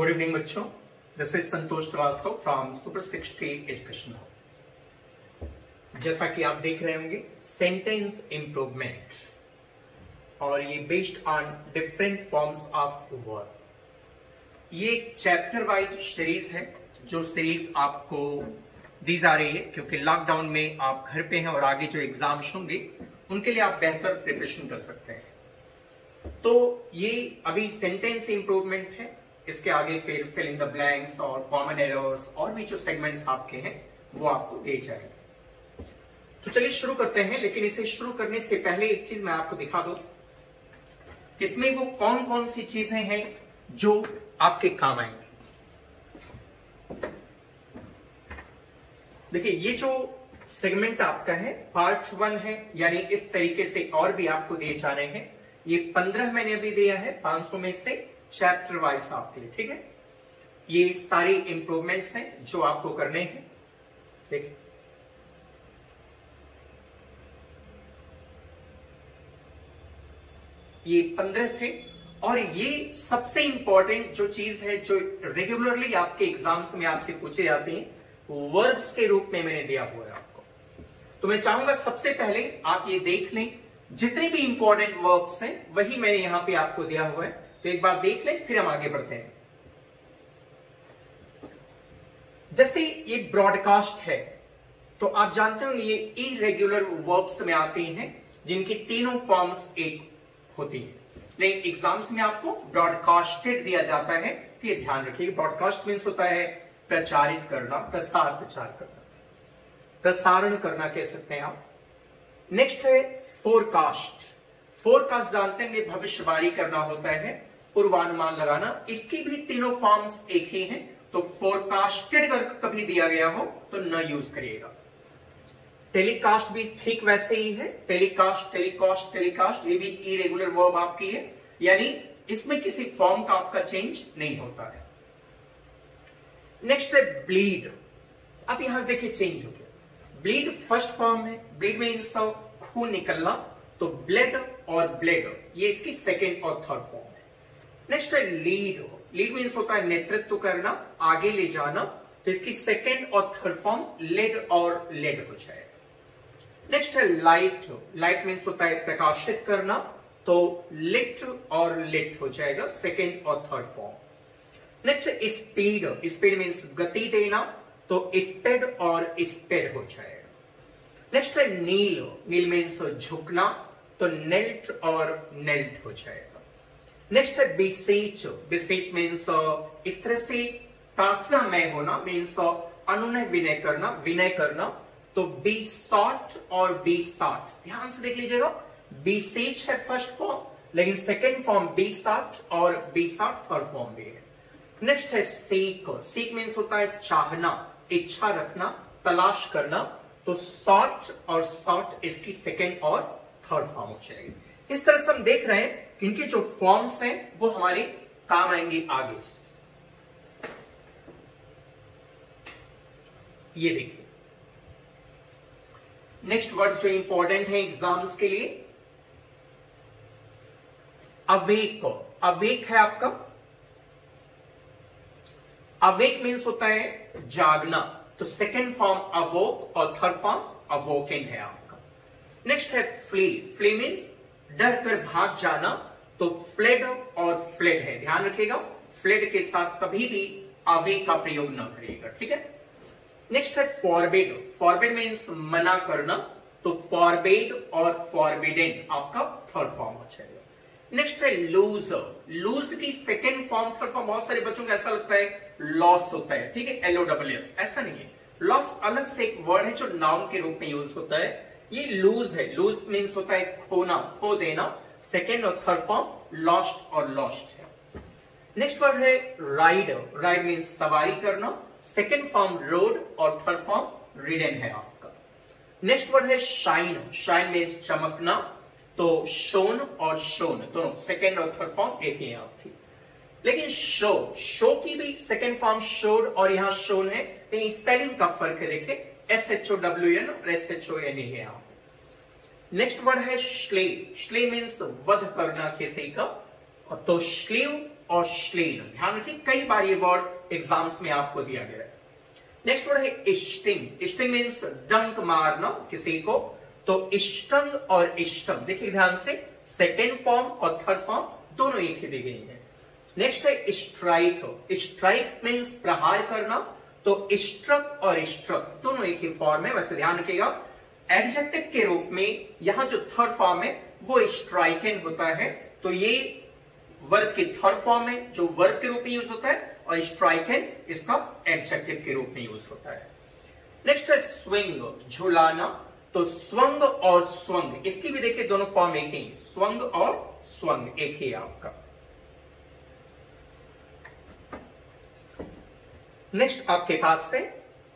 Good evening बच्चों. This is Santosh Srivastava from super sixty education जैसा कि आप देख रहे होंगे सेंटेंस इंप्रूवमेंट और ये based on different forms of word ये चैप्टर वाइज सीरीज़ है, जो सीरीज़ आपको दी जा रही है, क्योंकि लॉकडाउन में आप घर पे हैं और आगे जो एग्ज़ाम्स होंगे, उनके लिए आप बेहतर प्रिपरेशन कर सकते हैं। तो ये अभी सेंटेंस इंप्रूवमेंट है इसके आगे फिर फिलिंग द ब्लैंक्स और कॉमन एरर्स और भी जो सेगमेंट्स आपके हैं, वो आपको दे जाएँगे। तो चलिए शुरू करते हैं, लेकिन इसे शुरू करने से पहले एक चीज़ मैं आपको दिखा दू। इसमें वो कौन कौन सी चीज़ें हैं जो आपके काम आएँगे? देखिए, ये जो सेगमेंट आपका है पार्ट वन है, यानी इस तरीके से और भी आपको दिए जा रहे हैं। ये पंद्रह मैंने अभी दिया है 500 में से चैप्टर वाइज आपके लिए, ठीक है? ये सारे इंप्रूवमेंट्स हैं जो आपको करने हैं। ठीक है? ये पंद्रह थे, और ये सबसे इंपॉर्टेंट जो चीज़ है, जो रेगुलरली आपके एग्ज़ाम्स में आपसे पूछे जाते हैं वर्ब्स के रूप में मैंने दिया हुआ है आपको। तो मैं चाहूँगा सबसे पहले आप ये देख लें, जितने भी इंपॉर्टेंट वर्ब्स हैं, वही मैंने यहाँ पे आपको दिया हुआ है। तो एक बार देख लें, फिर हम आगे बढ़ते हैं। जैसे ये ब्रॉडकास्ट है तो आप जानते हो ये इरेग्युलर वर्ब्स में आते हैं, जिनकी तीनों फॉर्म्स एक होती है। लेकिन एग्ज़ाम्स में आपको ब्रॉडकास्टेड दिया जाता है तो ये ध्यान रखिए ब्रॉडकास्ट मीन्स होता है प्रचारित करना, प्रसार, प्रचार करना। प्रसारण करना कह सकते हैं आप। नेक्स्ट है फोरकास्ट फोरकास्ट जानते हैं भविष्यवाणी करना होता है। पूर्वानुमान लगाना। इसकी भी तीनों फॉर्म्स एक ही हैं तो फोरकास्टेड अगर कभी दिया गया हो तो न यूज़ करिएगा। टेलीकास्ट भी ठीक वैसे ही है। टेलीकास्ट टेलीकास्ट टेलीकास्ट ये भी इरेगुलर वर्ब आपकी है। यानी इसमें किसी फॉर्म का आपका चेंज नहीं होता है। नेक्स्ट है ब्लीड अब यहाँ से देखिए चेंज हो गया। ब्लीड फ़र्स्ट फॉर्म है। ब्लीड मीन्स खून निकलना तो ब्लड और ब्लेड ये इसकी सेकेंड और थर्ड फॉर्म नेक्स्ट है लीड लीड मीन्स होता है नेतृत्व करना, आगे ले जाना तो इसकी सेकेंड और थर्ड फॉर्म लेड और लेड हो जाएगा नेक्स्ट है लाइट लाइट मीन्स होता है प्रकाशित करना तो लिट और लिट हो जाएगा सेकेंड और third form next speed speed means गति देना तो स्पेड और स्पेड हो जाएगा नेक्स्ट है नील. नील मीन्स झुकना तो नेल्ट और नेल्ट हो जाएगा नेक्स्ट है बेसेच बेसेच मीन्स तरह से प्रार्थना में होना मीन्स अनुनय विनय करना विनय करना तो बी सॉट और बी साठ ध्यान से देख लीजिएगा बीसेच है फ़र्स्ट फॉर्म लेकिन सेकेंड फॉर्म बी साठ और बी साठ थर्ड फॉर्म भी है नेक्स्ट है सीक सीक मीन्स होता है चाहना इच्छा रखना तलाश करना तो सॉट और सॉट इसकी सेकेंड और थर्ड फॉर्म हो जाएगी इस तरह से हम देख रहे हैं इनके जो फॉर्म्स हैं, वो हमारे काम आएँगे आगे। ये देखिए। नेक्स्ट वर्ड जो इंपॉर्टेंट है एग्ज़ाम्स के लिए। अवेक अवेक है आपका। अवेक मीन्स होता है जागना। तो सेकेंड फॉर्म अवोक और थर्ड फॉर्म अवोकिंग है आपका। नेक्स्ट है फ्ले फ्ले मीन्स डर कर भाग जाना। तो फ्लेड और फ्लेड है। ध्यान रखिएगा फ्लेड के साथ कभी भी आवे का प्रयोग न करिएगा, ठीक है? नेक्स्ट है फॉरबेड। फॉरबेड मीन्स मना करना। तो फॉरबेड और फॉरबिडेन आपका थर्ड फॉर्म हो जाएगा। नेक्स्ट है लूज लूज की सेकेंड फॉर्म थर्ड फॉर्म बहुत सारे बच्चों को ऐसा लगता है लॉस होता है, ठीक है? एलओ डब्ल्यू एस ऐसा नहीं है। लॉस अलग से एक वर्ड है जो नाउन के रूप में यूज़ होता है। ये लूज है। लूज मीन्स होता है खोना, खो देना। सेकेंड और थर्ड फॉर्म लॉस्ट और लॉस्ट है। नेक्स्ट वर्ड है राइड राइड मीन सवारी करना। सेकेंड फॉर्म रोड और थर्ड फॉर्म रिडन है आपका। नेक्स्ट वर्ड है शाइन शाइन मीन्स चमकना। तो शोन और शोन दोनों सेकेंड और थर्ड फॉर्म एक ही है आपकी। लेकिन शो शो की भी सेकेंड फॉर्म शोर और यहाँ शोन है। लेकिन स्पेलिंग का फ़र्क है, देखिए। S H O W N और एस एच ओ एन है आप नेक्स्ट वर्ड है श्ले। श्ले मीन्स वध करना किसी का। तो श्लीव और श्लेन। ध्यान रखिए, कई बार ये वर्ड एग्ज़ाम्स में आपको दिया गया है। नेक्स्ट वर्ड है इष्टिंग। इष्टिंग मीन्स डंक मारना किसी को। तो इष्टंग और इष्टम। देखिए ध्यान से सेकेंड फॉर्म और थर्ड फॉर्म दोनों एक ही दी गई है। नेक्स्ट है स्ट्राइक स्ट्राइक मीन्स प्रहार करना। तो स्ट्रक और स्ट्रक दोनों एक ही फॉर्म है वैसे ध्यान रखिएगा एडजेक्टिव के रूप में यहाँ जो थर्ड फॉर्म है, वो स्ट्राइकिंग होता है। तो ये वर्ग की थर्ड फॉर्म है, जो वर्ग के रूप में यूज़ होता है, और स्ट्राइकिंग इसका एडजेक्टिव के रूप में यूज़ होता है। नेक्स्ट है स्विंग झुलाना। तो स्वंग और स्वंग इसकी भी देखिए दोनों फॉर्म एक ही स्वंग और स्वंग एक ही आपका। नेक्स्ट आपके पास है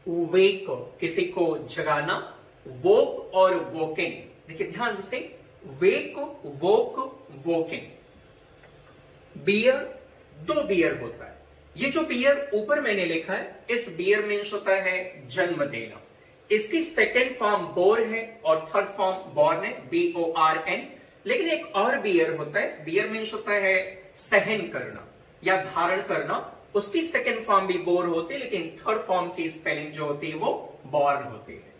वेक किसी को जगाना। वोक और वोकिंग देखिए, ध्यान से वेक वोक वोकिंग बियर दो बियर होता है। ये जो बियर ऊपर मैंने लिखा है, इस बियर मीन्स होता है जन्म देना इसकी सेकेंड फॉर्म बोर है और थर्ड फॉर्म बॉर्न है बी ओ आर एन लेकिन एक और बियर होता है बियर मीन्स होता है सहन करना या धारण करना। उसकी सेकेंड फॉर्म भी बोर होती है, लेकिन थर्ड फॉर्म की स्पेलिंग जो होती है, वो बॉर्न होती है।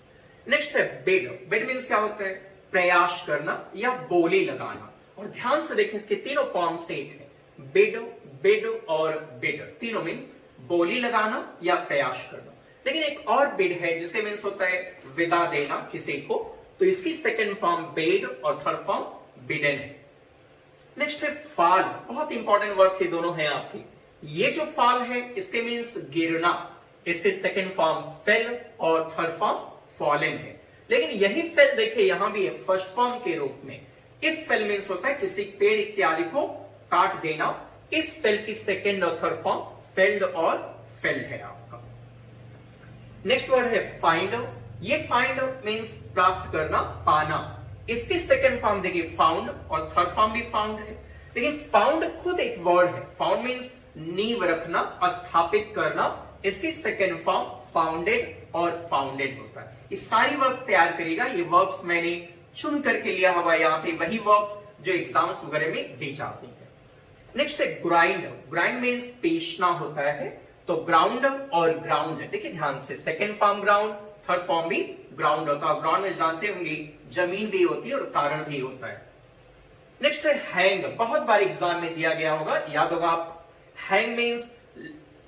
नेक्स्ट है बेड बेड मीन्स क्या होता है? प्रयास करना या बोली लगाना। और ध्यान से देखें, इसके तीनों फॉर्म से एक है। बेड बेड और बेड तीनों मीन्स बोली लगाना या प्रयास करना। लेकिन एक और बिड है, जिसके मीन्स होता है विदा देना किसी को। तो इसकी सेकेंड फॉर्म बेड और थर्ड फॉर्म बिडन है। नेक्स्ट है फाल बहुत इंपॉर्टेंट वर्ड्स ये दोनों हैं आपकी। ये जो फाल है, इसके मीन्स गिरना। इसके सेकेंड फॉर्म फेल और थर्ड फॉर्म फॉलन है। लेकिन यही फेल देखिए, यहाँ भी है फ़र्स्ट फॉर्म के रूप में। इस फेल मीन्स होता है, किसी पेड़ इत्यादि को काट देना। इस फेल की सेकेंड और थर्ड फॉर्म फेल्ड और फेल्ड है आपका। नेक्स्ट वर्ड है फाइंड ये फाइंड मीन्स प्राप्त करना, पाना। इसकी सेकेंड फॉर्म देखिए फाउंड और थर्ड फॉर्म भी फाउंड है। लेकिन फाउंड खुद एक वर्ड है। फाउंड मीन्स नींव रखना, स्थापित करना। इसकी सेकेंड फॉर्म फाउंडेड और फाउंडेड होता है। ये सारी वर्ब तैयार करेगा। ये वर्ब्स मैंने चुन करके लिया हुआ यहाँ पे, वही वर्ब्स जो एग्ज़ाम्स वगैरह में दी जाती है। नेक्स्ट है ग्राइंड ग्राइंड मीन्स पेशना होता है। तो ग्राउंड और ग्राउंड देखिए ध्यान से second form ground third form भी ग्राउंड होता है। ग्राउंड में जानते होंगे, ज़मीन भी होती है और कारण भी होता है। नेक्स्ट है हैंग बहुत बार एग्ज़ाम में दिया गया होगा। याद होगा आप हैंग मीन्स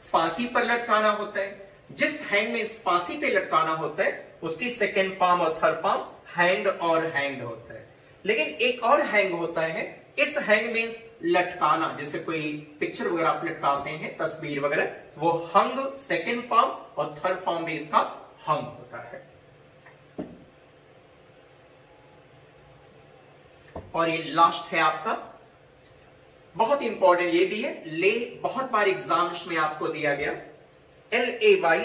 फांसी पर लटकाना होता है। जिस हैंग में फांसी पे लटकाना होता है उसकी सेकेंड फॉर्म और थर्ड फॉर्म हैंड और हैंग होता है। लेकिन एक और हैंग होता है, इस हैंग मीन्स लटकाना, जैसे कोई पिक्चर वगैरह आप लटकाते हैं, तस्वीर वगैरह, वो हंग सेकेंड फॉर्म और थर्ड फॉर्म भी इसका हंग होता है। और ये लास्ट है आपका। बहुत इंपॉर्टेंट ये भी है, ले बहुत बार एग्ज़ाम्स में आपको दिया गया। एल ए वाई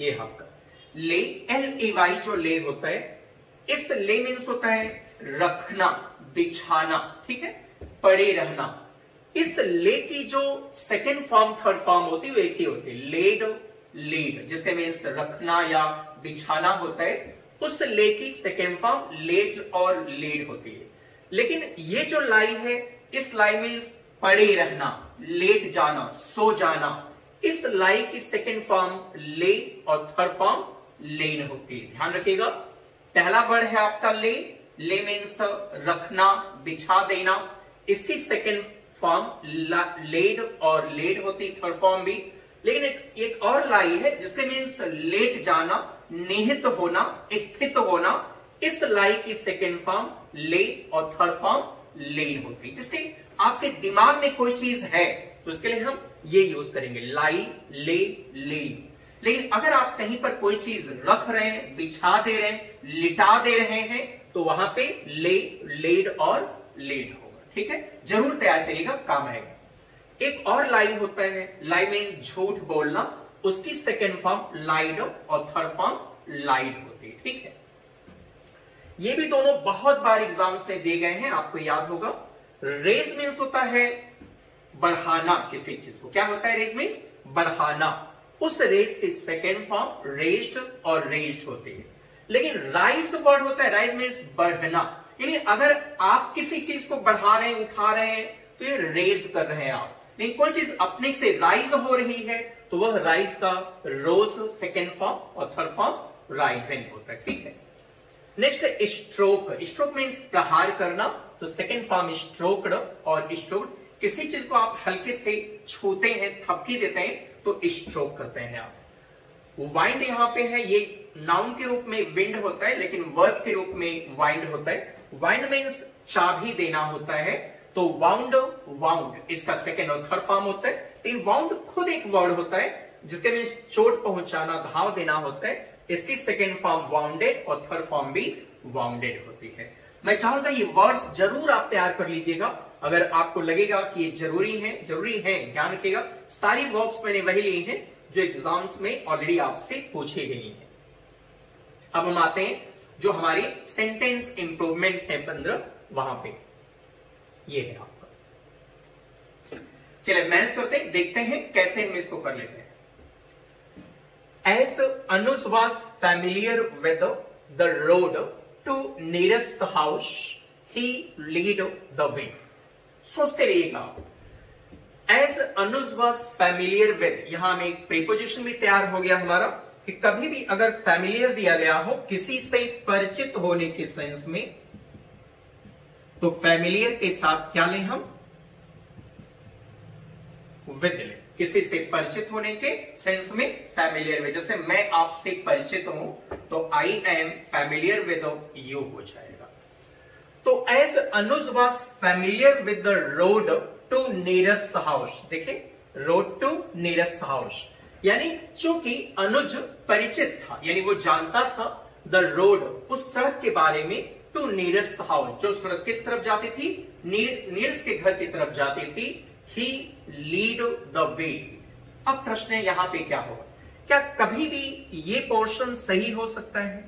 ये आपका ले, एल, ए, वाई जो ले होता है, इस ले मीन्स होता है रखना, बिछाना, ठीक है? पड़े रहना। इस ले की जो सेकेंड फॉर्म थर्ड फॉर्म होती है, वो एक ही होती है। लेड लेड, जिसके मीन्स रखना या बिछाना होता है, उस ले की सेकेंड फॉर्म लेज और लेड होती है। लेकिन ये जो लाई है, इस लाई मीन्स पड़े रहना, लेट जाना, सो जाना। इस लाई की सेकेंड फॉर्म ले और थर्ड फॉर्म लेन होती है। ध्यान रखिएगा। पहला वर्ड है आपका ले। ले मीन्स रखना बिछा देना। इसकी सेकेंड फॉर्म लेड और लेड होती थर्ड फॉर्म भी। लेकिन एक, एक और लाई है जिसके मीन्स लेट जाना निहित होना स्थित होना। इस लाई की सेकेंड फॉर्म ले और थर्ड फॉर्म लेन होती है जिससे आपके दिमाग में कोई चीज़ है तो उसके लिए हम ये यूज़ करेंगे लाई ले लेन लेकिन अगर आप कहीं पर कोई चीज़ रख रहे हैं, बिछा दे रहे हैं, लिटा दे रहे हैं तो वहाँ पे ले लेड और लेड होगा। ठीक है? ज़रूर तैयार करिएगा, काम आएगा। एक और लाई होता है। लाई में झूठ बोलना। उसकी सेकेंड फॉर्म लाइड और थर्ड फॉर्म लाइड होती है। ठीक है? ये भी दोनों बहुत बार एग्ज़ाम्स में दिए गए हैं, आपको याद होगा। रेज मीन्स होता है बढ़ाना किसी चीज़ को। क्या होता है रेज मीन्स बढ़ाना। उस रेस की सेकेंड फॉर्म रेस्ड और रेस्ड होती है। लेकिन राइस वर्ड होता है राइस मीन्स बढ़ना। यानी अगर आप किसी चीज़ को बढ़ा रहे हैं, उठा रहे हैं तो ये रेज कर रहे हैं आप। नहीं कोई चीज़ अपने से राइज हो रही है तो वह राइज का रोज सेकेंड फॉर्म और थर्ड फॉर्म राइजिंग होता है। ठीक है? नेक्स्ट है स्ट्रोक स्ट्रोक मीन्स प्रहार करना। तो सेकेंड फॉर्म स्ट्रोक्ड और स्ट्रोक किसी चीज़ को आप हल्के से छूते हैं, थपकी देते हैं तो स्ट्रोक करते हैं आप। वाइंड यहाँ पे है, ये नाउन के रूप में विंड होता है, लेकिन वर्ब के रूप में वाइंड होता है। वाइंड मीन्स चाबी देना होता है तो वाउंड वाउंड इसका सेकेंड और थर्ड फॉर्म होता है। लेकिन वाउंड खुद एक वर्ड होता है, जिसके मीन्स चोट पहुंचाना, घाव देना होता है। इसकी सेकेंड फॉर्म वाउंडेड और थर्ड फॉर्म भी वाउंडेड होती है। मैं चाहूँगा ये वर्ड्स ज़रूर आप तैयार कर लीजिएगा। अगर आपको लगेगा कि ये ज़रूरी है ज़रूरी है, ध्यान रखिएगा। सारी वर्ब्स मैंने वही लिए हैं, जो एग्ज़ाम्स में ऑलरेडी आपसे पूछे गई हैं। अब हम आते हैं, जो हमारी सेंटेंस इंप्रूवमेंट है पंद्रह, वहाँ पे। ये है आपका। चलिए मेहनत करते हैं, देखते हैं कैसे हम इसको कर लेते हैं। As Anuj was familiar with the road to nearest house he lead the way सोचते रहिएगा। As Anuj was familiar with यहाँ में एक प्रीपोजिशन भी तैयार हो गया हमारा, कि कभी भी अगर फैमिलियर दिया गया हो, किसी से परिचित होने के सेंस में तो फैमिलियर के साथ क्या लें हम? विद लें। किसी से परिचित होने के सेंस में फैमिलियर में जैसे मैं आपसे परिचित हूँ तो I am familiar with you हो जाएगा। तो as Anuj was familiar with the road to nearest house देखिए रोड टू नियरेस्ट हाउस यानी चूँकि अनुज परिचित था, यानी वो जानता था द रोड उस सड़क के बारे में टू नियरेस्ट हाउस जो सड़क किस तरफ़ जाती थी नीरस के घर की तरफ़ जाती थी ही लीड द वे अब प्रश्न यहाँ पे क्या होगा? क्या कभी भी ये पोर्शन सही हो सकता है?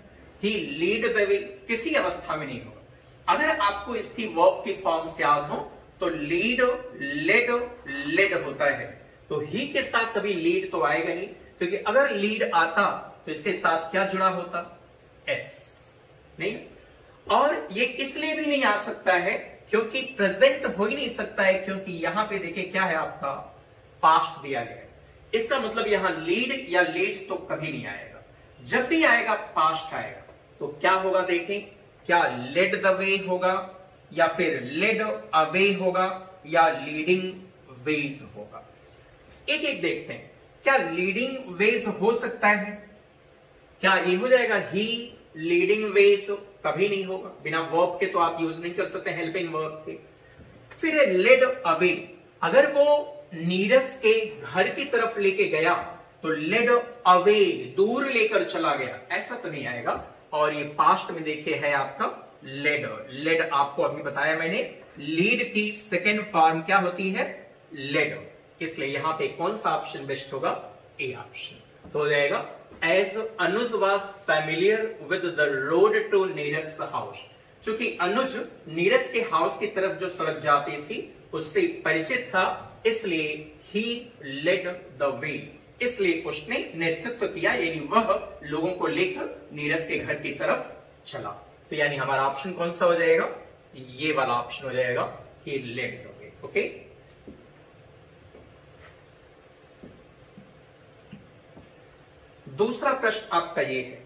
ही लीड द वे किसी अवस्था में नहीं होगा। अगर आपको इसकी वर्क की फॉर्म से याद हो तो लीड लेड लेड होता है। तो ही के साथ कभी लीड तो आएगा नहीं, क्योंकि तो अगर लीड आता तो इसके साथ क्या जुड़ा होता? एस नहीं? और ये इसलिए भी नहीं आ सकता है क्योंकि प्रेजेंट हो ही नहीं सकता है, क्योंकि यहाँ पे देखिए क्या है आपका? पास्ट दिया गया है। इसका मतलब यहाँ लीड या लीड्स तो कभी नहीं आएगा। जब भी आएगा पास्ट आएगा। तो क्या होगा देखें? क्या लेड द वे होगा, या फिर लेड अवे होगा, या लीडिंग वेज होगा। एक एक देखते हैं। क्या लीडिंग वेज हो सकता है? क्या ये हो जाएगा? ही लीडिंग वेज कभी नहीं होगा। बिना वर्ब के तो आप यूज़ नहीं कर सकते हेल्पिंग वर्ब के। फिर लेड अवे अगर वो नीरस के घर की तरफ़ लेके गया तो लेड अवे दूर लेकर चला गया। ऐसा तो नहीं आएगा। और ये पास्ट में देखिए है आपका लेड लेड आपको अभी बताया मैंने। लीड की सेकेंड फॉर्म क्या होती है? लेड इसलिए यहाँ पे कौन सा ऑप्शन बेस्ट होगा? ए ऑप्शन तो हो जाएगा as Anuj was familiar with the road to nearest house चूँकि अनुज नीरस के हाउस की तरफ़ जो सड़क जाती थी, उससे परिचित था, इसलिए ही लेड द वे इसलिए उसने नेतृत्व किया, यानी वह लोगों को लेकर नीरस के घर की तरफ़ चला। तो यानी हमारा ऑप्शन कौन सा हो जाएगा? ये वाला ऑप्शन हो जाएगा he led the way okay दूसरा प्रश्न आपका ये है।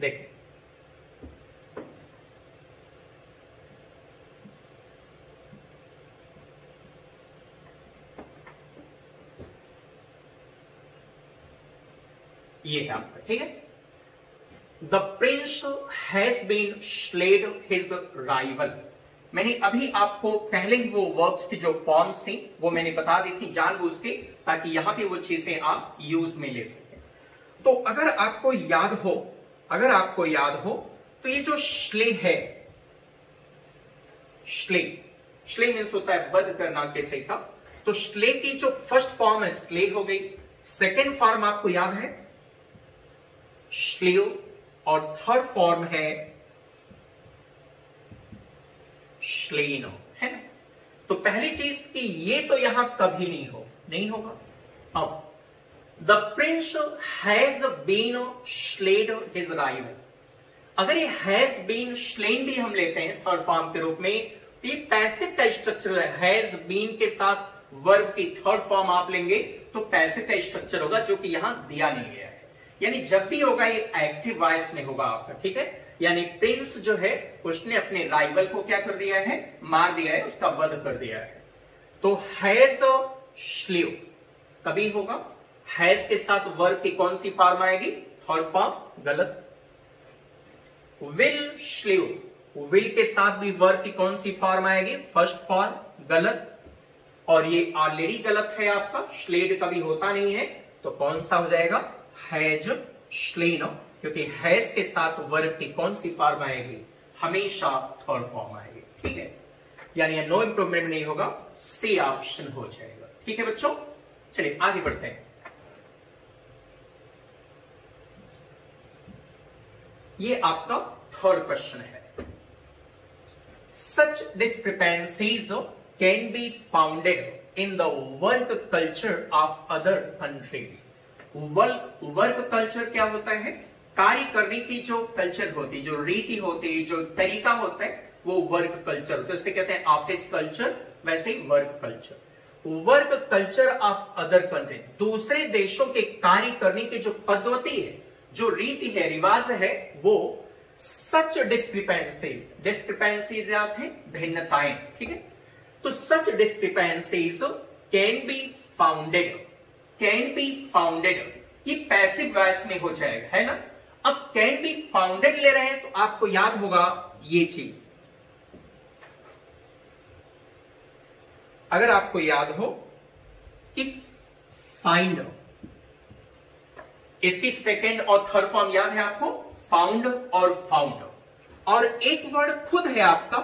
देखिए। ये है आपका, ठीक है? The prince has been slayed his rival मैंने अभी आपको पहले ही वो वर्ब्स की जो फॉर्म्स थी, वो मैंने बता दी थी जानबूझ के, ताकि यहाँ पे वो चीज़ें आप यूज़ में ले सकें। तो अगर आपको याद हो, अगर आपको याद हो तो ये जो श्ले है, श्ले श्ले मीन्स होता है बद करना कैसे का तो श्ले की जो फ़र्स्ट फॉर्म है स्ले हो गई। सेकेंड फॉर्म आपको याद है? श्लेव और थर्ड फॉर्म है श्लेनो, है ना? तो पहली चीज़ की ये तो यहाँ कभी नहीं हो, नहीं होगा। अब the prince has been slayed his rival अगर ये हैज़ बीन स्लेन भी हम लेते हैं थर्ड फॉर्म के रूप में तो ये पैसिव का स्ट्रक्चर हैज़ बीन के साथ वर्ब की थर्ड फॉर्म आप लेंगे तो पैसिव का स्ट्रक्चर होगा जो कि यहाँ दिया नहीं गया है। यानी जब भी होगा, ये एक्टिव वॉइस में होगा आपका, ठीक है? यानी प्रिंस जो है, उसने अपने राइवल को क्या कर दिया है? मार दिया है, उसका वध कर दिया है। तो हैज़ स्लीव कभी होगा? हैज़ के साथ वर्ग की कौन सी फॉर्म आएगी? थर्ड फॉर्म गलत। विल स्लीव विल के साथ भी वर्ग की कौन सी फॉर्म आएगी? फ़र्स्ट फॉर्म गलत। और ये ऑलरेडी गलत है आपका श्लेड कभी होता नहीं है तो कौन सा हो जाएगा? हैज़ स्लेन क्योंकि हैज़ के साथ वर्ब की कौन सी फॉर्म आएगी? हमेशा थर्ड फॉर्म आएगी। ठीक है? यानी नो इंप्रूवमेंट नहीं होगा सी ऑप्शन हो जाएगा। ठीक है बच्चों? चलिए, आगे बढ़ते हैं। ये आपका थर्ड क्वेश्चन है। Such discrepancies can be founded in the work culture of other countries work culture क्या होता है? कार्य करने की जो कल्चर होती, जो रीति होती है जो तरीका होता है, वो वर्क कल्चर होता जैसे कहते हैं ऑफ़िस कल्चर वैसे ही work culture work culture of other country दूसरे देशों के कार्य करने की जो पद्धति है, जो रीति है, रिवाज है, वो सच डिस्क्रिपेंसीज डिस्क्रिपेंसीज याद है? भिन्नताएँ, ठीक है? तो such discrepancies can be founded can be founded ये पैसिव वॉइस में हो जाएगा, है ना? अब कैन बी फाउंडेड ले रहे हैं तो आपको याद होगा ये चीज़। अगर आपको याद हो कि फाइंड इसकी सेकेंड और थर्ड फॉर्म याद है आपको? फाउंड और फाउंड और एक वर्ड खुद है आपका।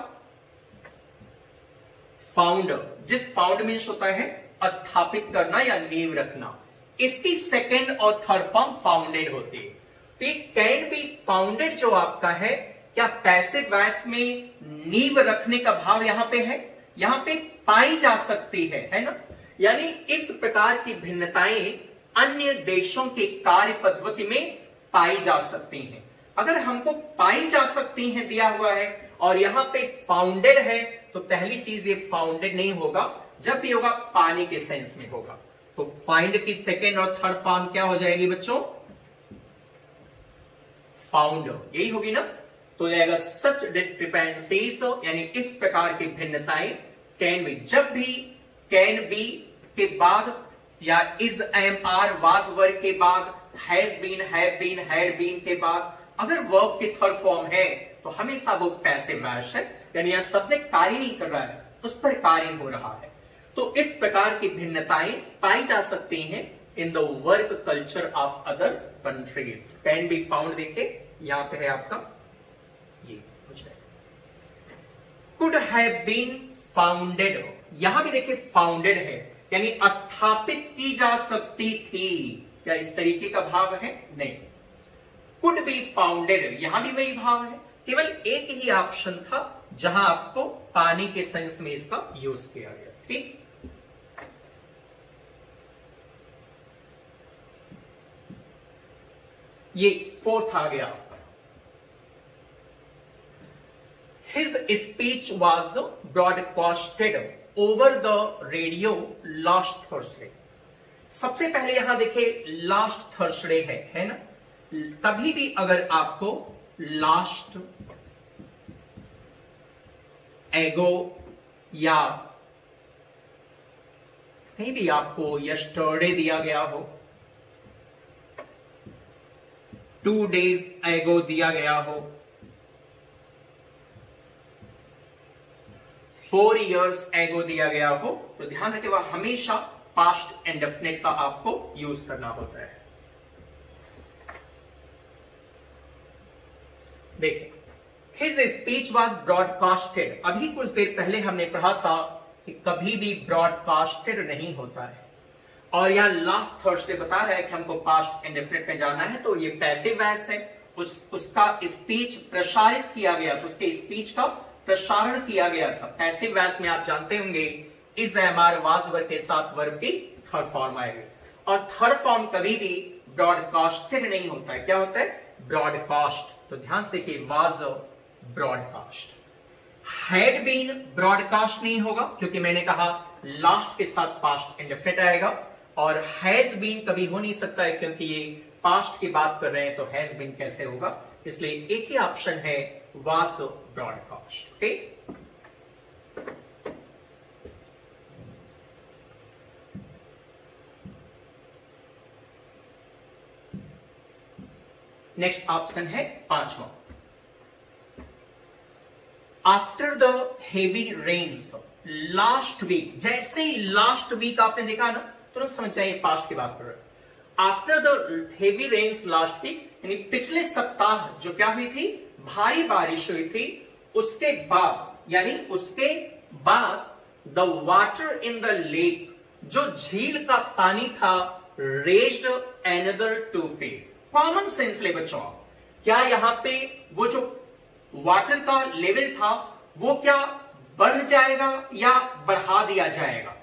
फाउंड जिस फाउंड मीन्स होता है स्थापित करना या नींव रखना। इसकी सेकेंड और थर्ड फॉर्म फाउंडेड होती है। तो कैन बी फाउंडेड जो आपका है, क्या पैसे वैस में नींव रखने का भाव यहाँ पे है? यहाँ पे पाई जा सकती है है ना? यानी इस प्रकार की भिन्नताएँ अन्य देशों के कार्य पद्धति में पाई जा सकती हैं। अगर हमको पाई जा सकती हैं दिया हुआ है और यहाँ पे फाउंडेड है तो पहली चीज़ ये फाउंडेड नहीं होगा, जब भी होगा, पानी के सेंस में होगा। तो फाइंड की सेकेंड और थर्ड फॉर्म क्या हो जाएगी बच्चों? फाउंड यही होगी ना? तो जाएगा सच डिस्क्रिपेंसीज यानी इस प्रकार की भिन्नताएँ कैन बी जब भी कैन बी के बाद या इज़ एम आर वाज वर्ग के बाद has been have been had been के बाद, अगर वर्ब की थर्ड फॉर्म है तो हमेशा वो पैसे मैश है, यानी यहाँ सब्जेक्ट कार्य नहीं कर रहा है, उस पर कार्य हो रहा है। तो इस प्रकार की भिन्नताएँ पाई जा सकती हैं in the work culture of other countries can be found देखे, यहाँ पे है आपका ये, कुछ कुड हैव बीन फाउंडेड यहाँ भी देखिए फाउंडेड है, यानी स्थापित की जा सकती थी। क्या इस तरीके का भाव है? नहीं। कुड बी फाउंडेड यहाँ भी वही भाव है। केवल एक ही ऑप्शन था, जहाँ आपको पानी के सेंस में इसका यूज़ किया गया, ठीक? ये फोर्थ आ गया। His speech was broadcasted over the radio last Thursday सबसे पहले यहाँ देखे लास्ट थर्सडे है है ना? कभी भी अगर आपको लास्ट एगो या कहीं भी आपको यस्टरडे दिया गया हो टू डेज़ एगो दिया गया हो। फोर इयर्स एगो दिया गया हो। तो ध्यान रखें वह हमेशा पास्ट एंड डेफिनेट का आपको यूज़ करना होता है। देखिए हिज स्पीच वॉज़ ब्रॉडकास्टेड अभी कुछ देर पहले हमने पढ़ा था कि कभी भी ब्रॉडकास्टेड नहीं होता है। और यहाँ लास्ट थर्सडे बता रहा है कि हमको पास्ट इंडेफिनेट में जाना है तो ये पैसे वैस है। उस, उसका स्पीच प्रसारित किया गया तो उसके स्पीच का प्रसारण किया गया था। पैसे वैस में आप जानते होंगे, इस एम आर वाज वर्ग के साथ वर्ग की थर्ड फॉर्म आएगी। और थर्ड फॉर्म कभी भी ब्रॉडकास्टेड नहीं होता है। क्या होता है? ब्रॉडकास्ट तो ध्यान से देखिए was broadcast had been broadcast नहीं होगा, क्योंकि मैंने कहा लास्ट के साथ पास्ट इंडेफिनेट आएगा। और हैज़ बीन कभी हो नहीं सकता है क्योंकि ये पास्ट की बात कर रहे हैं तो हैज़ बीन कैसे होगा? इसलिए एक ही ऑप्शन है, वास ब्रॉडकास्ट, ओके? नेक्स्ट ऑप्शन है पांचवा। After the heavy rains last week जैसे ही लास्ट वीक आपने देखा ना तुरंत समझ जाइए पास्ट की बात कर रहे after the heavy rains last week यानी पिछले सप्ताह जो क्या हुई थी? भारी बारिश हुई थी। उसके बाद, यानी उसके बाद the water in the lake जो झील का पानी था raised another two feet common sense ले बच्चों क्या यहाँ पे वो जो वाटर का लेवल था, वो क्या बढ़ जाएगा या बढ़ा दिया जाएगा?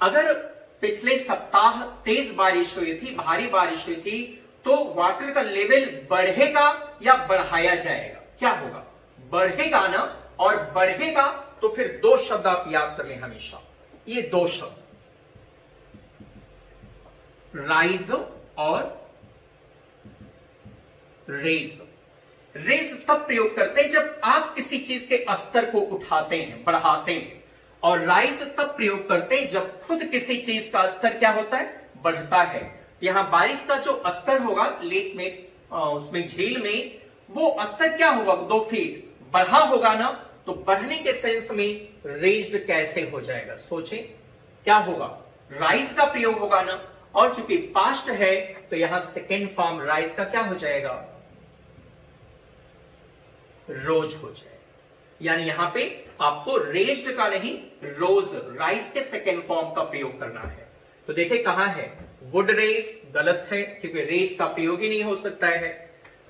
अगर पिछले सप्ताह तेज बारिश हुई थी, भारी बारिश हुई थी तो वाटर का लेवल बढ़ेगा या बढ़ाया जाएगा? क्या होगा? बढ़ेगा ना और बढ़ेगा तो फिर दो शब्द आप याद कर लें हमेशा। ये दो शब्द। राइज और रेज रेज तब प्रयोग करते हैं जब आप किसी चीज़ के स्तर को उठाते हैं, बढ़ाते हैं। और राइज तब प्रयोग करते हैं जब खुद किसी चीज़ का स्तर क्या होता है? बढ़ता है। यहाँ बारिश का जो स्तर होगा लेक में आ, उसमें झील में वो स्तर क्या होगा? दो फीट बढ़ा होगा ना तो बढ़ने के सेंस में रेज्ड कैसे हो जाएगा? सोचे। क्या होगा? राइज का प्रयोग होगा ना। और चूँकि पास्ट है तो यहाँ सेकेंड फॉर्म राइज का क्या हो जाएगा? रोज हो जाए यानी यहाँ पे आपको रेस्ड का नहीं, रोज राइस के सेकेंड फॉर्म का प्रयोग करना है। तो देखे कहा है? वुड रेस गलत है, क्योंकि रेस का प्रयोग ही नहीं हो सकता है।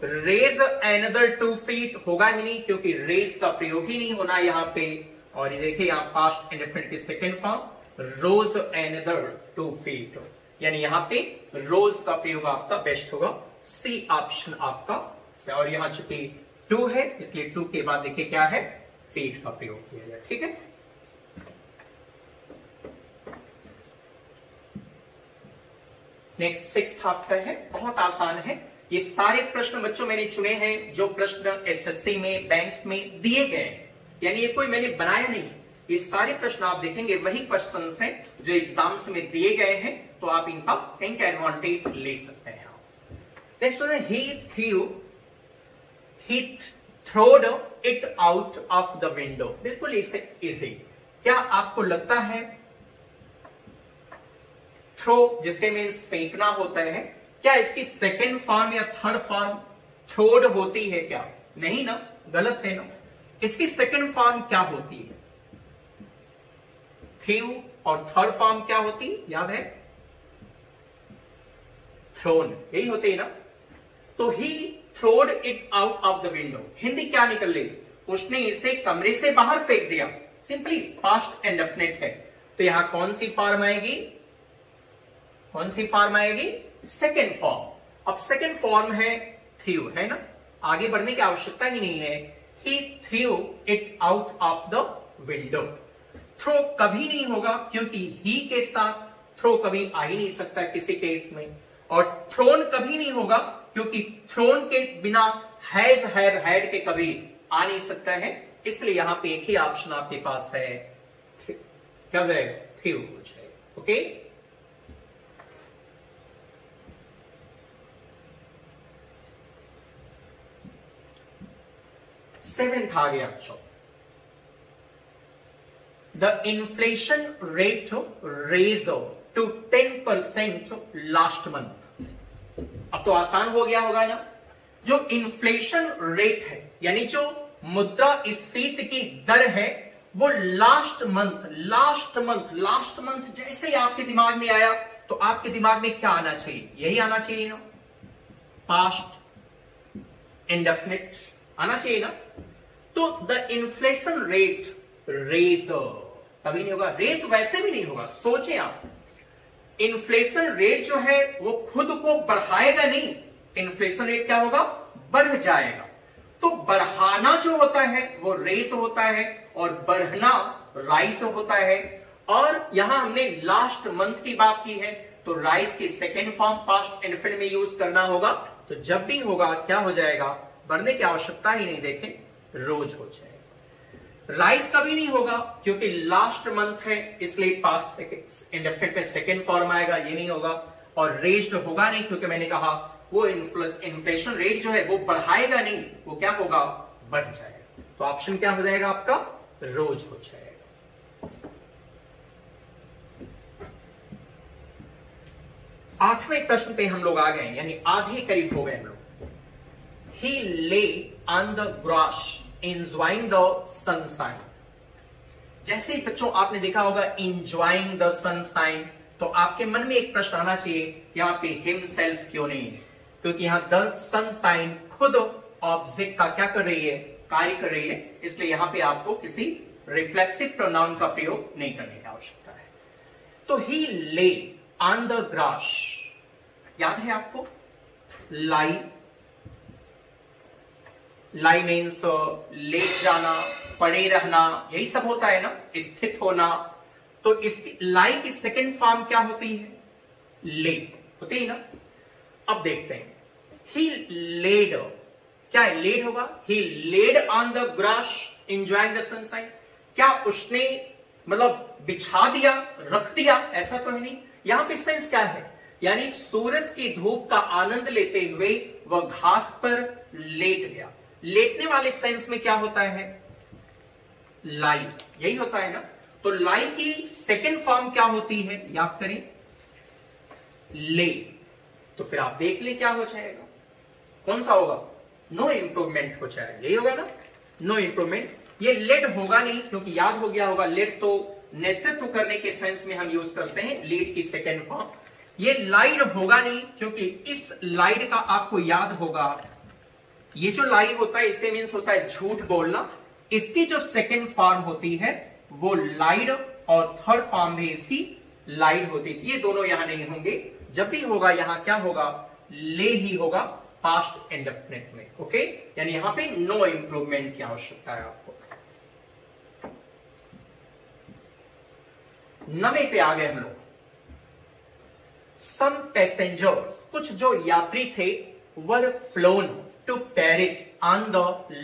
रेज एनदर टू फीट होगा ही नहीं, क्योंकि रेस का प्रयोग ही नहीं होना यहाँ पे। और ये देखिए यहाँ पास्ट इंडेफिनिट की second form rose another two feet यानी यहाँ पे रोज का प्रयोग आपका बेस्ट होगा। सी ऑप्शन आपका, और यहाँ चुकी टू है, इसलिए टू के बाद देखिए क्या है? फीट का प्रयोग किया जाए, ठीक है? नेक्स्ट सिक्स आपका है, बहुत आसान है। ये सारे प्रश्न बच्चों मैंने चुने हैं, जो प्रश्न एसएससी में बैंक्स में दिए गए हैं। यानी ये कोई मैंने बनाया नहीं। ये सारे प्रश्न आप देखेंगे, वही क्वेश्चन हैं, जो एग्ज़ाम्स में दिए गए हैं तो आप इनका थिंक एडवांटेज ले सकते हैं next he threw he throwed it out of the window बिल्कुल इसे इजी क्या आपको लगता है थ्रो जिसके मीन्स फेंकना होता है, क्या इसकी सेकेंड फॉर्म या थर्ड फॉर्म थ्रोड होती है क्या? नहीं ना? गलत है ना? इसकी सेकेंड फॉर्म क्या होती है? थ्रू और थर्ड फॉर्म क्या होती? याद है? थ्रोन यही होती है ना? तो he throwed it out of the window. Hindi क्या निकल रही उसने इसे कमरे से बाहर फेंक दिया। सिंपली पास्ट एंड डेफिनेट है। तो यहाँ कौन सी फॉर्म आएगी? कौन सी फॉर्म आएगी? सेकेंड फॉर्म अब सेकेंड फॉर्म है थ्रू है ना? आगे बढ़ने की आवश्यकता ही नहीं है। He threw it out of the window throw कभी नहीं होगा, क्योंकि ही के साथ थ्रो कभी आ ही नहीं सकता किसी केस में। और थ्रोन कभी नहीं होगा क्योंकि थ्रोन के बिना हैज़ हैव हैड के कभी आ नहीं सकता है। इसलिए यहाँ पे एक ही ऑप्शन आपके पास है। क्या गए थ्री हो जाए ओके सेवेंथ आ गया बच्चों the inflation rate raise to ten percent last month अब तो आसान हो गया होगा ना। जो इन्फ्लेशन रेट है, यानी जो मुद्रा स्फीति की दर है, वो last month last month last month जैसे ही आपके दिमाग में आया तो आपके दिमाग में क्या आना चाहिए? यही आना चाहिए ना। पास्ट इंडेफिनिट आना चाहिए ना। तो द इन्फ्लेशन रेट रेज कभी नहीं होगा। रेस वैसे भी नहीं होगा, सोचे आप। इन्फ्लेशन रेट जो है वो खुद को बढ़ाएगा नहीं, इन्फ्लेशन रेट क्या होगा? बढ़ जाएगा। तो बढ़ाना जो होता है, वो रेस होता है और बढ़ना राइस होता है। और यहाँ हमने लास्ट मंथ की बात की है तो राइस की सेकेंड फॉर्म पास्ट इनफिनिट में यूज़ करना होगा। तो जब भी होगा, क्या हो जाएगा? बढ़ने की आवश्यकता ही नहीं देखें, रोज हो जाएगा। राइस कभी नहीं होगा, क्योंकि लास्ट मंथ है, इसलिए पास्ट इंडेफिनिट में सेकेंड फॉर्म आएगा, ये नहीं होगा। और रेस्ड होगा नहीं, क्योंकि मैंने कहा, वो इन्फ्लेशन रेट जो है, वो बढ़ाएगा नहीं, वो क्या होगा? बढ़ जाएगा। तो ऑप्शन क्या हो जाएगा आपका? रोज हो जाएगा। आठवें प्रश्न पे हम लोग आ गए, यानी आधे करीब हो गए हम लोग। He lay on the grass enjoying the sunshine जैसे ही बच्चों, आपने देखा होगा इंजॉइंग द सनसाइन तो आपके मन में एक प्रश्न आना चाहिए, यहाँ पे हिम सेल्फ क्यों नहीं है? क्योंकि यहाँ द सनसाइन खुद ऑब्जेक्ट का क्या कर रही है? कार्य कर रही है। इसलिए यहाँ पे आपको किसी रिफ्लेक्सिव प्रोनाउन का प्रयोग नहीं करने की आवश्यकता है। तो ही ले ऑन द ग्रास याद है आपको? लाई लाई मीन्स लेट जाना, पड़े रहना, यही सब होता है ना? स्थित होना। तो लाई की सेकेंड फॉर्म क्या होती है? ले होती है ना? अब देखते हैं। ही लेड क्या है? लेड होगा? He laid on the grass enjoying the sunshine क्या उसने मतलब बिछा दिया, रख दिया? ऐसा तो है नहीं। यहाँ पे सेंस क्या है? यानी सूरज की धूप का आनंद लेते हुए वह घास पर लेट गया। लेटने वाले सेंस में क्या होता है? लाई यही होता है ना? तो लाई की सेकेंड फॉर्म क्या होती है? याद करें। ले। तो फिर आप देख ले क्या हो जाएगा। कौन सा होगा? नो इंप्रूवमेंट हो जाएगा। यही होगा ना? नो इंप्रूवमेंट ये लेड होगा नहीं, क्योंकि याद हो गया होगा। लेड तो नेतृत्व करने के सेंस में हम यूज़ करते हैं लीड की सेकेंड फॉर्म ये लाइड होगा नहीं, क्योंकि इस लाइड का आपको याद होगा। ये जो लाई होता है, इसके मीन्स होता है झूठ बोलना। इसकी जो सेकेंड फॉर्म होती है, वो लाइड और थर्ड फॉर्म भी इसकी लाइड होती है। ये दोनों यहाँ नहीं होंगे। जब भी होगा, यहाँ क्या होगा? ले ही होगा पास्ट इंडेफिनेट में। ओके यानी यहाँ पे नो इंप्रूवमेंट की आवश्यकता है आपको। नवे पे आ गए हम लोग। सम पैसेंजर्स कुछ जो यात्री थे were flown to Paris on the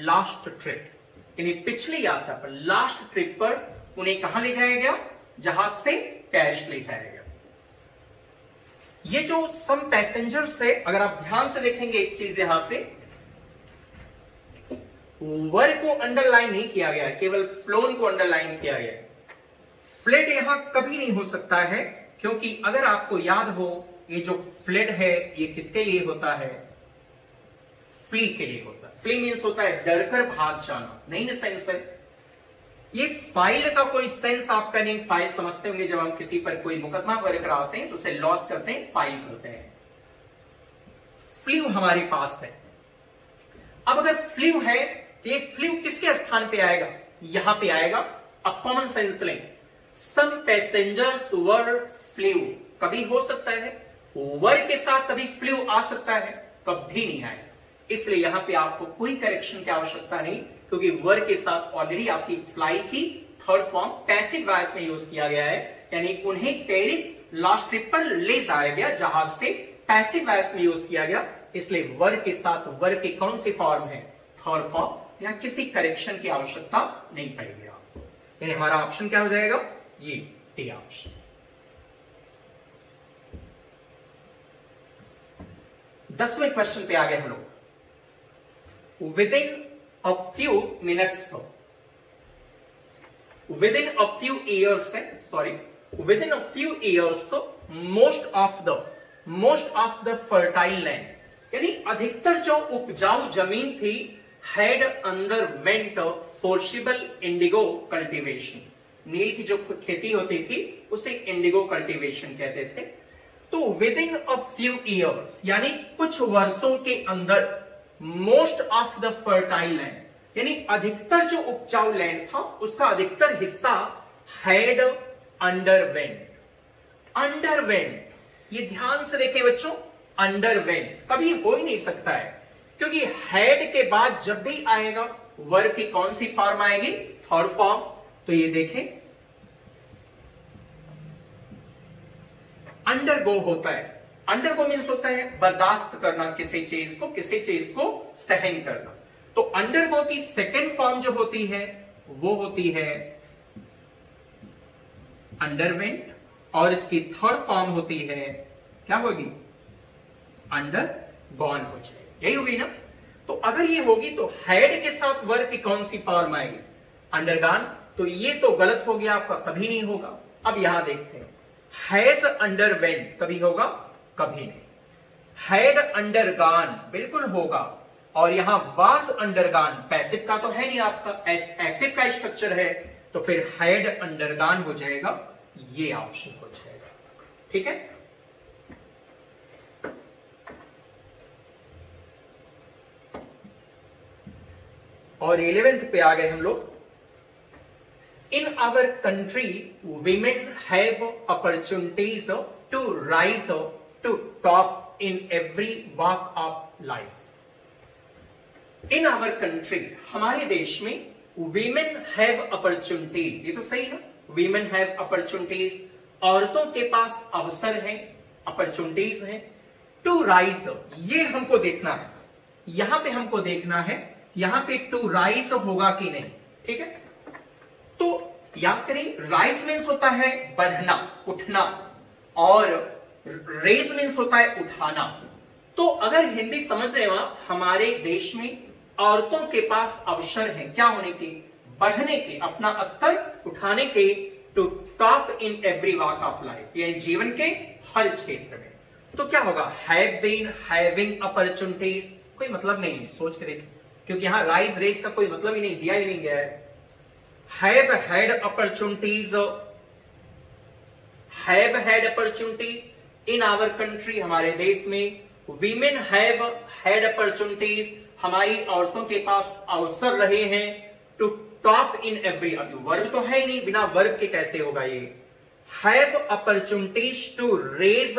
last trip यानी पिछली यात्रा पर लास्ट ट्रिप पर उन्हें कहाँ ले जाया गया? जहाज़ से पेरिस ले जाया गया। ये जो सम पैसेंजर्स है, अगर आप ध्यान से देखेंगे एक चीज़ यहाँ पे वर को अंडरलाइन नहीं किया गया केवल फ्लोन को अंडरलाइन किया गया फ्लेट यहाँ कभी नहीं हो सकता है, क्योंकि अगर आपको याद हो, ये जो फ्लेट है, ये किसके लिए होता है? फ्ली के लिए होता है। फ्ली मीन्स होता है डरकर भाग जाना। नहीं ना सेंस है। ये फ़ाइल का कोई सेंस आपका नहीं फ़ाइल समझते होंगे जब हम किसी पर कोई मुकदमा वगैरह कराते हैं तो उसे लॉस करते हैं फ़ाइल करते हैं। फ्लू हमारे पास है। अब अगर फ्लू है तो ये फ्लू किसके स्थान पे आएगा? यहाँ पे आएगा अब कॉमन सेंस लें सम पैसेंजर्स वर फ्लू कभी हो सकता है। वर के साथ कभी फ्लू आ सकता है। कभी नहीं आएगा। इसलिए यहाँ पे आपको कोई करेक्शन की आवश्यकता नहीं, क्योंकि वर के साथ ऑलरेडी आपकी फ्लाई की थर्ड फॉर्म पैसिव वॉइस में यूज़ किया गया है। यानी उन्हें पेरिस लास्ट ट्रिप पर ले जाया गया जहाज़ से पैसिव वॉइस में यूज़ किया गया। इसलिए वर के साथ वर के कौन से फॉर्म है? थर्ड फॉर्म यहाँ किसी करेक्शन की आवश्यकता नहीं पड़ेगी। आपको यानी हमारा ऑप्शन क्या हो जाएगा? ये टी ऑप्शन दसवें क्वेश्चन पे आ गए हम लोग। A few minutes within a few years है sorry within a few years most of the most of the fertile land यानी अधिकतर जो उपजाऊ ज़मीन थी had underwent forcible indigo cultivation नील की जो खेती होती थी, उसे इंडिगो कल्टीवेशन कहते थे। तो within a few years यानी कुछ वर्षों के अंदर most of the fertile land यानी अधिकतर जो उपजाऊ लैंड था, उसका अधिकतर हिस्सा हैड अंडरवेंट अंडरवेंट ये ध्यान से देखें बच्चों अंडरवेंट कभी हो ही नहीं सकता है। क्योंकि हेड के बाद जब भी आएगा वर्ब की कौन सी फॉर्म आएगी? थर्ड फॉर्म तो ये देखें। अंडरगो होता है। अंडरगो मीन्स होता है बर्दाश्त करना, किसी चीज़ को, किसी चीज़ को सहन करना। तो अंडर गो की सेकेंड फॉर्म जो होती है, वो होती है अंडरवेंट और इसकी थर्ड फॉर्म होती है, क्या होगी? अंडर गॉन हो जाए यही होगी ना? तो अगर ये होगी तो हेड के साथ वर्ग की कौन सी फॉर्म आएगी? अंडरगान तो ये तो गलत हो गया आपका, कभी नहीं होगा। अब यहाँ देखते हैं। हैज़ अंडरवेंट कभी होगा? कभी नहीं। हैड अंडरगान बिल्कुल होगा, और यहाँ वास अंडरगान पैसिव का तो है नहीं आपका, एस एक्टिव का स्ट्रक्चर है तो फिर हैड अंडरगान हो जाएगा, ये ऑप्शन हो जाएगा। ठीक है? और इलेवेंथ पे आ गए हम लोग। In our country women have opportunities to rise to top in every walk of life in our country हमारे देश में वीमेन हैव अपॉर्चुनिटीज़ ये तो सही है वीमेन हैव अपॉर्चुनिटीज़ औरतों के पास अवसर है अपॉर्चुनिटीज़ है टू राइज ये हमको देखना है। यहाँ पे हमको देखना है, यहाँ पे टू राइस होगा कि नहीं। ठीक है? तो याद करें राइस मीन्स होता है बढ़ना, उठना। और रेस मीन्स होता है उठाना। तो अगर हिंदी समझ रहे हो आप, हमारे देश में औरतों के पास अवसर है, क्या होने के? बढ़ने के, अपना स्तर उठाने के to top in every walk of life यानी जीवन के हर क्षेत्र में। तो क्या होगा? हैव बीन हैविंग अपॉर्चुनिटीज़ कोई मतलब नहीं है, सोच कर देखिए क्योंकि यहाँ राइज रेस का कोई मतलब ही नहीं, दिया ही नहीं गया है। Have had opportunities have had opportunities in our country हमारे देश में वीमेन हैव हैड अपॉर्चुनिटीज़ हमारी औरतों के पास अवसर रहे हैं टू टॉप इन एवरी अभी वर्ब तो है ही नहीं, बिना वर्ब के कैसे होगा ये? Have opportunities to raise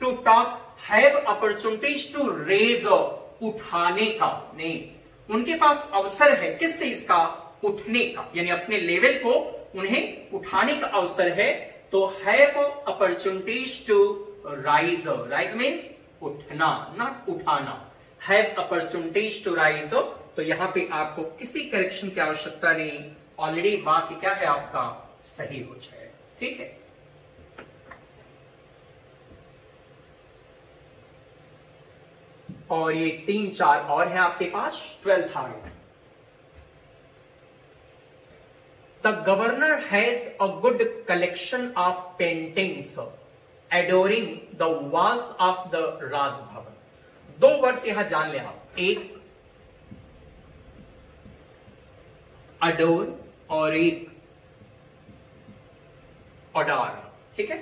to top have opportunities to raise उठाने का, नहीं, उनके पास अवसर है किस चीज़ का उठने का, यानी अपने लेवल को उन्हें उठाने का अवसर है तो have opportunities to rise rise means उठना नॉट उठाना. हैव अपॉर्चुनिटीज़ टू राइज तो यहाँ पे आपको किसी करेक्शन की आवश्यकता नहीं. ऑलरेडी वाक्य क्या है आपका? सही हो जाए। ठीक है? और ये तीन चार और हैं आपके पास ट्वेल्थ आ गया the governor has a good collection of paintings adoring the walls of the Raj Bhavan दो वर्ष यहाँ जान ले आप। एक अडोर और एक अडार ठीक है?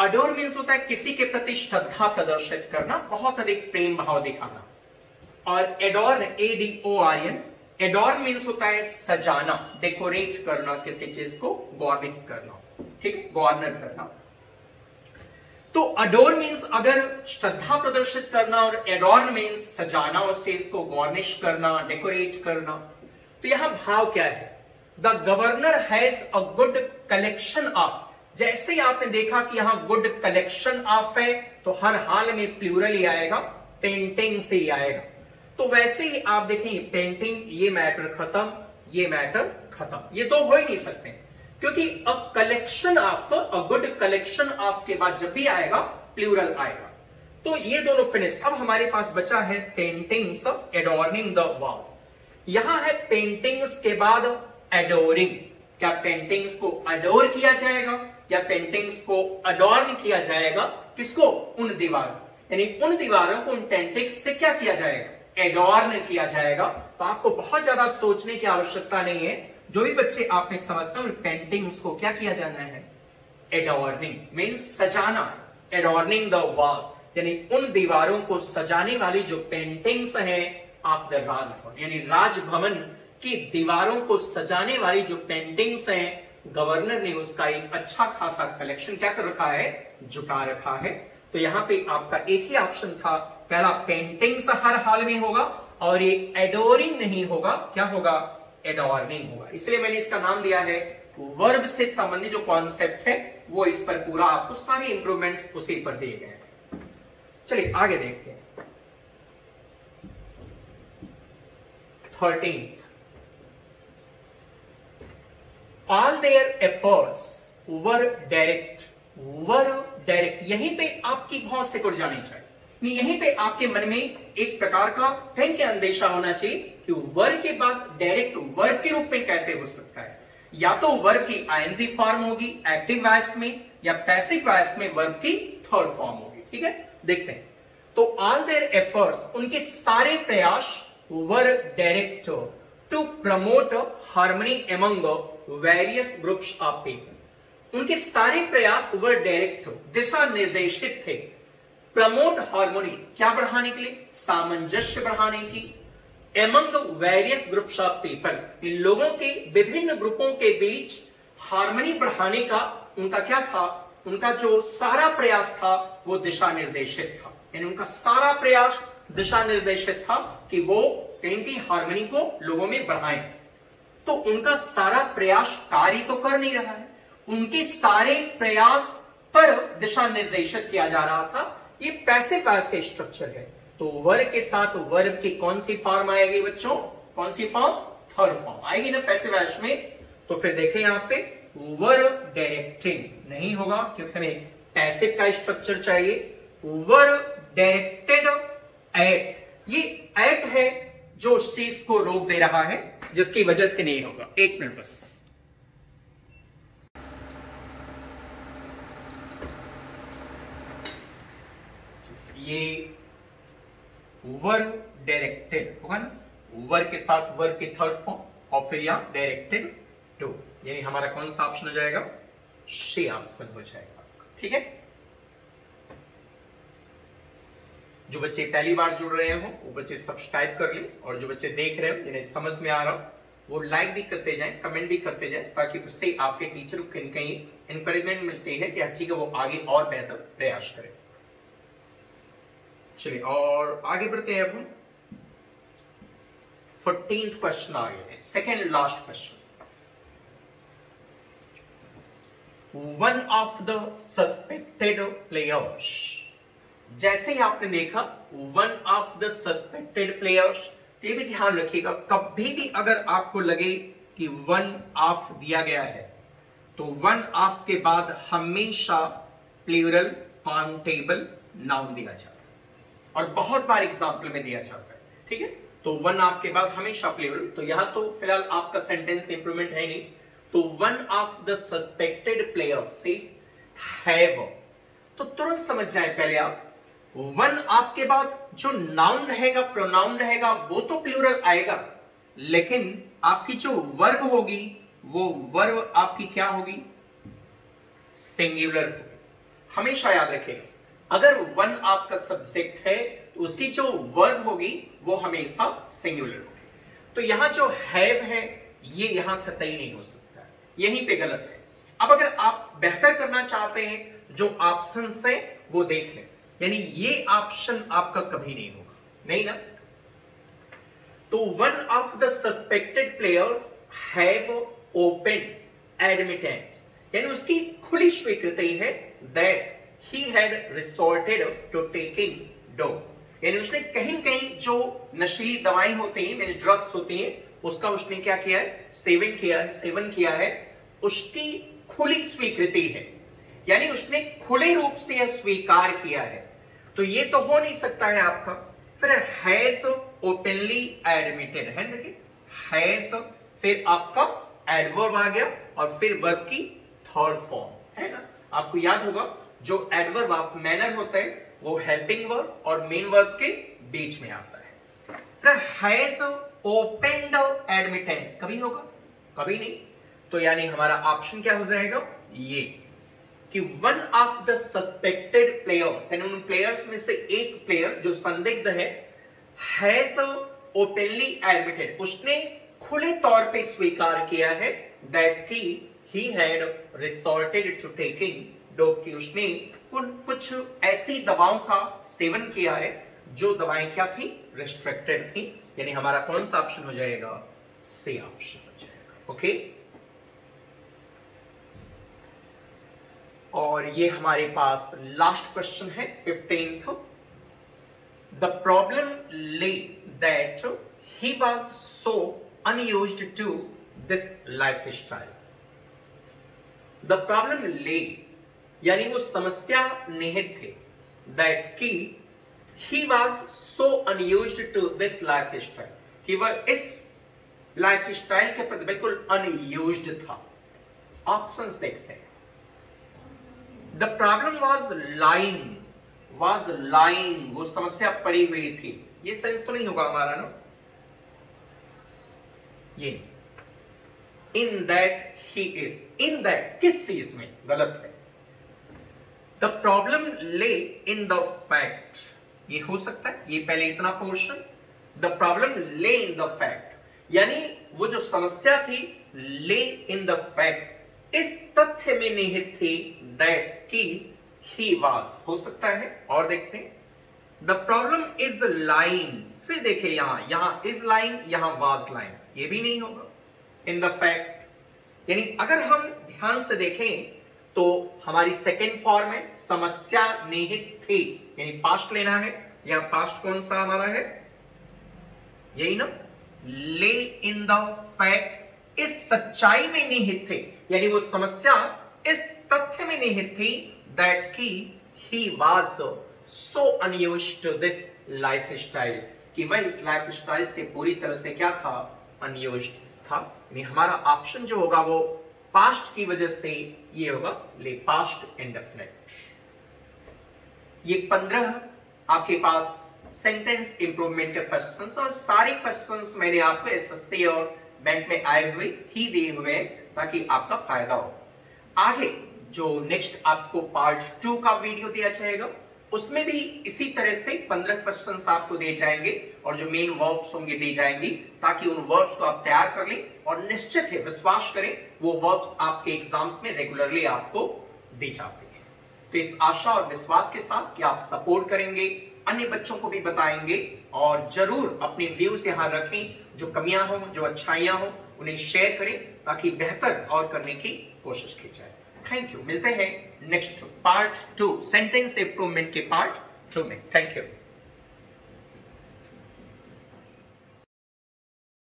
अडोर मीन्स होता है किसी के प्रति श्रद्धा प्रदर्शित करना, बहुत अधिक प्रेम भाव दिखाना। और adore A D O R N adore means होता है सजाना डेकोरेट करना, किसी चीज़ को गॉर्निश करना, ठीक? गॉर्नर करना। तो अडोर मीन्स अगर श्रद्धा प्रदर्शित करना और एडोर मीन्स सजाना उस चीज़ को गॉर्निश करना डेकोरेट करना तो यहाँ भाव क्या है? The governor has a good collection of जैसे ही आपने देखा कि यहाँ गुड कलेक्शन ऑफ़ है तो हर हाल में प्लूरल ही आएगा पेंटिंग से ही आएगा। तो वैसे ही आप देखें पेंटिंग ये मैटर खत्म, ये मैटर खत्म। ये तो हो ही नहीं सकते। क्योंकि a collection of a good collection of के बाद जब भी आएगा प्लूरल आएगा। तो ये दोनों फिनिश अब हमारे पास बचा है पेंटिंग्स एडोर्निंग द वॉल्स यहाँ है पेंटिंग्स के बाद एडोरिंग क्या पेंटिंग्स को अडोर किया जाएगा, या पेंटिंग्स को अडोर्न किया जाएगा, किसको? उन दीवारों यानी उन दीवारों को उन पेंटिंग्स से क्या किया जाएगा? एडोर्न किया जाएगा। तो आपको बहुत ज़्यादा सोचने की आवश्यकता नहीं है। जो भी बच्चे आपने समझते हैं पेंटिंग्स को क्या किया जाना है? एडोर्निंग मीन्स सजाना। एडोर्निंग द यानी उन दीवारों को सजाने वाली जो पेंटिंग्स हैं ऑफ़ द राजभवन यानी राजभवन की दीवारों को सजाने वाली जो पेंटिंग्स हैं गवर्नर ने उसका एक अच्छा खासा कलेक्शन क्या कर रखा है? जुटा रखा है। तो यहाँ पे आपका एक ही ऑप्शन था पहला पेंटिंग्स हर हाल में होगा और ये एडोरिंग नहीं होगा। क्या होगा? एडोर्निंग होगा। इसलिए मैंने इसका नाम दिया है वर्ब से संबंधित जो कॉन्सेप्ट है, वो इस पर पूरा आपको सारे इंप्रूवमेंट्स उसी पर दिए गए चलिए, आगे देखते हैं। Thirteen all their efforts were direct were direct यहीं पे आपकी बहुत सिकुड़ जानी चाहिए। यहीं पे आपके मन में एक प्रकार का कहीं के अंदेशा होना चाहिए कि वर्ग के बाद डायरेक्ट वर्ग के रूप में कैसे हो सकता है। या तो वर्ग की आईएनजी फॉर्म होगी एक्टिव वॉइस में, या पैसिव वॉइस में वर्ग की थर्ड फॉर्म होगी, ठीक है? देखते हैं। तो ऑल देयर एफर्ट्स उनके सारे प्रयास were direct to promote harmony among various groups of people उनके सारे प्रयास वर डायरेक्ट दिशा निर्देशित थे। प्रमोट हार्मोनी क्या बढ़ाने के लिए? सामंजस्य बढ़ाने की। Among various groups of people इन लोगों के विभिन्न ग्रुपों के बीच हार्मनी बढ़ाने का उनका क्या था? उनका जो सारा प्रयास था, वो दिशा निर्देशित था। यानी उनका सारा प्रयास दिशा निर्देशित था कि वो कहीं की हार्मनी को लोगों में बढ़ाएँ। तो उनका सारा प्रयास कार्य तो कर नहीं रहा है। उनके सारे प्रयास पर दिशा निर्देशित किया जा रहा था। ये पैसे पास का स्ट्रक्चर है। तो वर्ग के साथ वर्ग की कौन सी फॉर्म आएगी बच्चों? कौन सी फॉर्म थर्ड फॉर्म आएगी ना पैसे वैश में तो फिर देखें यहाँ पे वर्ब डायरेक्टिंग नहीं होगा, क्योंकि हमें पैसे का स्ट्रक्चर चाहिए। वर्ब डायरेक्टेड एट ये एट है जो उस चीज़ को रोक दे रहा है, जिसकी वजह से नहीं होगा। एक मिनट बस। ये वर्ब डायरेक्टेड होगा ना? वर्ब के साथ वर्ब की थर्ड फॉर्म और फिर यहाँ डायरेक्टेड टू यानी हमारा कौन सा ऑप्शन हो जाएगा? शी ऑप्शन हो जाएगा। ठीक है? जो बच्चे पहली बार जुड़ रहे हो वो बच्चे सब्सक्राइब कर ले और जो बच्चे देख रहे हो जिन्हें समझ में आ रहा हो वो लाइक भी करते जाएँ कमेंट भी करते जाएँ ताकि उससे आपके टीचर को कहीं कहीं इंकरेजमेंट मिलती है कि हाँ, ठीक है वो आगे और बेहतर प्रयास करें। चलिए, और आगे बढ़ते हैं अब हम। फोर्टीन क्वेश्चन आ गए second last question one of the suspected players जैसे ही आपने देखा one of the suspected players ये भी ध्यान रखिएगा, कभी भी अगर आपको लगे कि वन ऑफ़ दिया गया है तो वन ऑफ़ के बाद हमेशा प्लेरल काउंटेबल नाउन दिया है। और बहुत बार एग्ज़ाम्पल में दिया जाता है। ठीक है? तो वन ऑफ़ के बाद हमेशा प्लेरल तो यहाँ तो फ़िलहाल आपका सेंटेंस इंप्रूवमेंट है नहीं। तो one of the suspected player से हैव तो तुरंत समझ जाए पहले आप। वन ऑफ़ के बाद जो नाउन रहेगा प्रोनाउन रहेगा, वो तो प्लूरल आएगा। लेकिन आपकी जो वर्ग होगी, वो वर्ग आपकी क्या होगी? सिंगुलर हमेशा याद रखेगा अगर वन आपका सब्जेक्ट है तो उसकी जो वर्ग होगी, वो हमेशा सिंगुलर होगी। तो यहाँ जो हैव है, ये यहाँ कतई नहीं हो सकता। यहीं पे गलत है। अब अगर आप बेहतर करना चाहते हैं, जो ऑप्शन है, वो देख लें। यानी ये ऑप्शन आपका कभी नहीं होगा। नहीं ना? तो one of the suspected players have open admittance यानी उसकी खुली स्वीकृति है that he had resorted to taking dope यानी उसने कहीं कहीं जो नशीली दवाएँ होती हैं ड्रग्स होती हैं, उसका उसने क्या किया है? सेवन किया है, सेवन किया है। उसकी खुली स्वीकृति है। यानी उसने खुले रूप से यह स्वीकार किया है। तो ये तो हो नहीं सकता है आपका। फिर हैज़ ओपनली एडमिटेड है, देखिए। हैज़, फिर आपका एडवर्ब आ गया और फिर वर्ब की थर्ड फॉर्म, है ना? आपको याद होगा जो एडवर्ब मैनर होता है, वो हेल्पिंग वर्ब और मेन वर्ब के बीच में आता है। फिर ओपेंड एडमिटेंस कभी होगा? कभी नहीं। तो यानी हमारा ऑप्शन क्या हो जाएगा? ये, कि one of the suspected players यानी उन प्लेयर्स में से एक प्लेयर जो संदिग्ध है हैज़ ओपनली एडमिटेड उसने खुले तौर पे स्वीकार किया है दैट की he had resorted to taking dope की उसने कुछ ऐसी दवाओं का सेवन किया है, जो दवाएँ क्या थी? रेस्ट्रिक्टेड थी। यानी हमारा कौन सा ऑप्शन हो जाएगा? से ऑप्शन हो जाएगा। ओके और ये हमारे पास लास्ट क्वेश्चन है fifteenth the problem lay that he was so unused to this lifestyle the problem lay यानी वो समस्या निहित थे। दैट की he was so unused to this lifestyle कि वह इस लाइफ स्टाइल के प्रति बिल्कुल अनयूज था। ऑप्शन देखते हैं। The problem was lying was lying वो समस्या पड़ी हुई थी। ये सेंस तो नहीं होगा हमारा ना ये। In that he is in that किस चीज़ में गलत है? द प्रॉब्लम ले इन द फैक्ट ये हो सकता है, ये पहले इतना पोर्शन द प्रॉब्लम ले इन द फैक्ट यानी वो जो समस्या थी ले इन द फैक्ट इस तथ्य में निहित थी दैट की ही वाज हो सकता है, और देखते हैं. The problem is the line फिर देखे यहाँ यहाँ इज़ लाइन यहाँ वाज लाइन ये भी नहीं होगा. इन द फैक्ट यानी अगर हम ध्यान से देखें तो हमारी सेकेंड फॉर्म है, समस्या निहित थी। यानी पास्ट लेना है, या पास्ट कौन सा हमारा है? यही ना? ले इन द फैक्ट इस सच्चाई में निहित थे। यानी वो समस्या इस तथ्य में निहित थी दैट की he was so unused this lifestyle कि वह इस लाइफ स्टाइल से पूरी तरह से क्या था? अनयूज था। हमारा ऑप्शन जो होगा वो पास्ट की वजह से ये होगा ले पास्ट इंडेफिनेट ये पंद्रह आपके पास सेंटेंस इंप्रूवमेंट के क्वेश्चंस और सारे क्वेश्चंस मैंने आपको एसएससी और बैंक में आए हुए ही दिए हुए हैं ताकि आपका फ़ायदा हो। आगे जो नेक्स्ट आपको पार्ट टू का वीडियो दिया जाएगा उसमें भी इसी तरह से पंद्रह क्वेश्चन आपको दिए जाएँगे और जो मेन वर्ब्स होंगे दी जाएँगी, ताकि उन वर्ब्स को आप तैयार कर लें और निश्चित है, विश्वास करें, वो वर्ब्स आपके एग्ज़ाम्स में रेगुलरली आपको दी जाती है। तो इस आशा और विश्वास के साथ कि आप सपोर्ट करेंगे, अन्य बच्चों को भी बताएँगे और ज़रूर अपने व्यूज़ यहाँ रखें, जो कमियाँ हो, जो अच्छाइयाँ हो, उन्हें शेयर करें, ताकि बेहतर और करने की कोशिश की जाए। थैंक यू मिलते हैं। Next part two sentence improvement के पार्ट टू में. Thank you